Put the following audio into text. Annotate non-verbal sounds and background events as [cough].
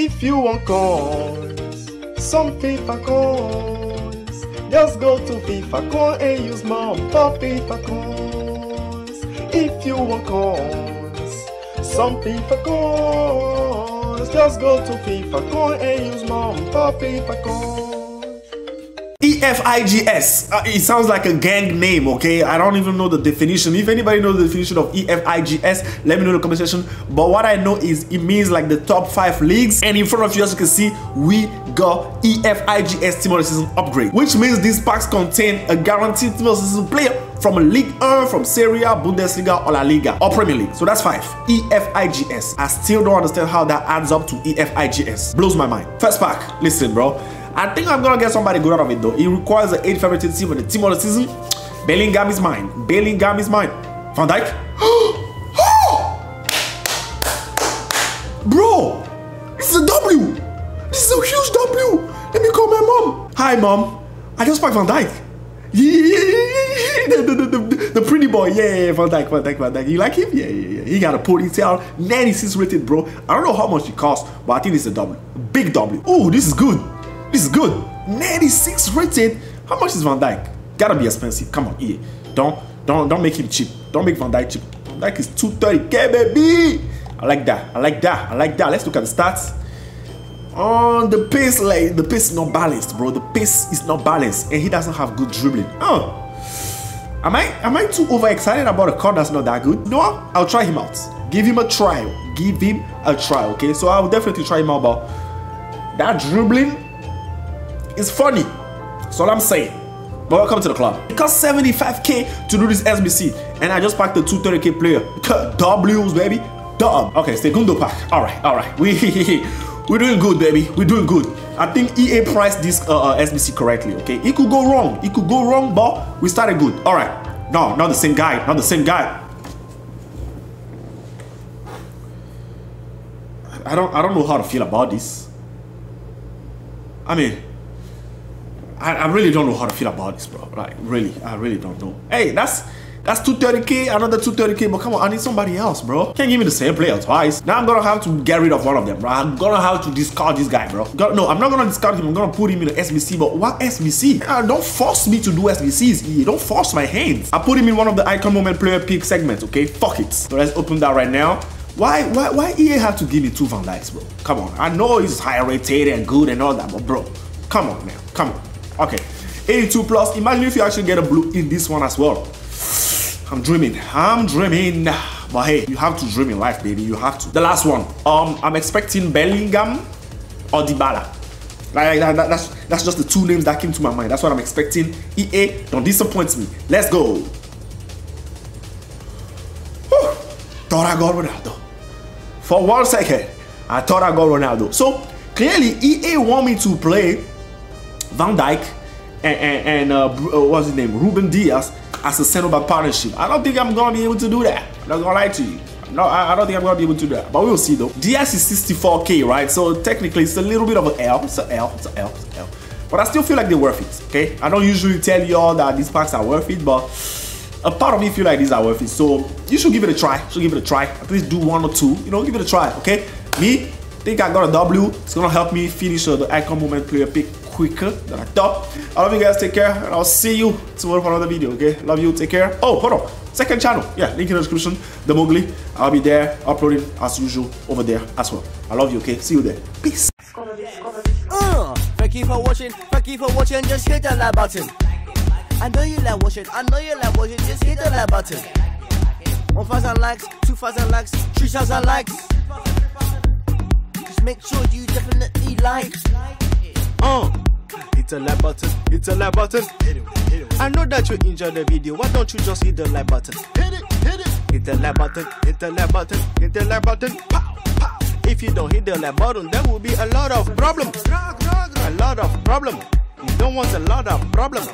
If you want coins, some FIFA coins, just go to FIFA coin and use mom for FIFA coins. If you want coins, some FIFA coins, just go to FIFA coin and use mom for FIFA coins. EFIGS. Uh, it sounds like a gang name, okay? I don't even know the definition. If anybody knows the definition of EFIGS, let me know in the comment section. But what I know is it means like the top five leagues. And in front of you, as you can see, we got EFIGS Team of the Season upgrade, which means these packs contain a guaranteed Team of the Season player from a league earned from Serie A, Bundesliga, or La Liga, or Premier League. So that's five. EFIGS. I still don't understand how that adds up to EFIGS. Blows my mind. First pack. Listen, bro. I think I'm gonna get somebody good out of it though. It requires an 8 favorite team for the team of the season. Bellingham is mine. Bellingham is mine. Van Dijk. [gasps] Bro, this is a W. This is a huge W. Let me call my mom. Hi, mom. I just packed Van Dijk. [laughs] The, the, the, the, pretty boy, yeah, yeah, Van Dijk, Van Dijk, Van Dijk. You like him? Yeah, yeah, yeah. He got a ponytail, 96 rated, bro. I don't know how much it costs, but I think it's a W. Big W. Oh, this is good. This is good. 96 rated. How much is Van Dijk? Gotta be expensive. Come on, EA. Don't don't don't make him cheap. Don't make Van Dijk cheap. Van Dijk is 230k, baby. I like that. I like that. I like that. Let's look at the stats. Oh, the pace, like the pace is not balanced, bro. The pace is not balanced, and he doesn't have good dribbling. Oh, am I am I too overexcited about a card that's not that good? No, I'll try him out. Give him a trial. Give him a try. Okay, so I'll definitely try him out. But that dribbling it's funny. That's all I'm saying. But welcome to the club. It costs 75k to do this SBC, and I just packed the 230k player. W's, baby. Dub. Okay, segundo pack. All right, all right. [laughs] We we're doing good, baby. We're doing good. I think EA priced this uh, uh, SBC correctly. Okay, it could go wrong. It could go wrong, but we started good. All right. No, not the same guy. Not the same guy. I don't. I don't know how to feel about this. I mean. I, I, really don't know how to feel about this, bro. Like, really, I really don't know. Hey, that's that's 230k, another 230k, but come on, I need somebody else, bro. Can't give me the same player twice. Now I'm gonna have to get rid of one of them, bro. I'm gonna have to discard this guy, bro. No, I'm not gonna discard him. I'm gonna put him in the SBC, but what SBC? Uh, don't force me to do SBCs. Don't force my hands. I put him in one of the icon moment player pick segments, okay? Fuck it. So let's open that right now. Why, why, why EA have to give me two Van Dijks, bro? Come on. I know he's high rated and good and all that, but bro, come on, man. Come on. Okay, 82 plus. Imagine if you actually get a blue in this one as well. I'm dreaming. I'm dreaming. But hey, you have to dream in life, baby. You have to. The last one. Um, I'm expecting Bellingham or Dybala. Like that, that, that's that's just the two names that came to my mind. That's what I'm expecting. EA, don't disappoint me. Let's go. Whew. Thought I got Ronaldo. For one second, I thought I got Ronaldo. So clearly, EA want me to play Van Dijk, and, and, and uh, uh, what's his name, Ruben Dias as a center back partnership. I don't think I'm gonna be able to do that. I'm not gonna lie to you. No, I, I, don't think I'm gonna be able to do that, but we'll see though. Dias is 64k, right? So technically, it's a little bit of an L. It's an L. It's an L. It's an L. But I still feel like they're worth it. Okay, I don't usually tell you all that these packs are worth it, but a part of me feel like these are worth it. So you should give it a try. Should give it a try. At least do one or two. You know, give it a try. Okay, me think I got a W. It's gonna help me finish uh, the icon moment player pick quicker than I thought. I love you guys. Take care. And I'll see you tomorrow for another video. Okay. Love you. Take care. Oh, hold on. Second channel. Yeah. Link in the description. The Mowgli. I'll be there uploading as usual over there as well. I love you. Okay. See you there. Peace. Thank you for watching. Thank you for watching. Just hit that like button. I know you like watching. I know you like watching. Just hit that like button. 1,000 likes, 2,000 likes, 3,000 likes. Just make sure you definitely like. Uh. Hit the like button, hit the like button. Hit it, hit it. I know that you enjoyed the video. Why don't you just hit the like button? Hit it, hit it. Hit the like button, hit the like button, hit the like button. Pow, pow. If you don't hit the like button, there will be a lot of problems. A lot of problems. You don't want a lot of problems.